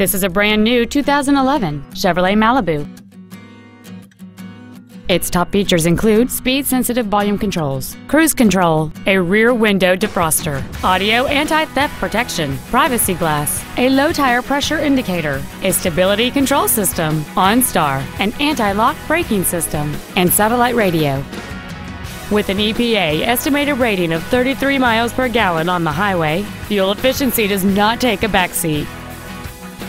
This is a brand new 2011 Chevrolet Malibu. Its top features include speed-sensitive volume controls, cruise control, a rear window defroster, audio anti-theft protection, privacy glass, a low tire pressure indicator, a stability control system, OnStar, an anti-lock braking system, and satellite radio. With an EPA estimated rating of 33 miles per gallon on the highway, fuel efficiency does not take a backseat.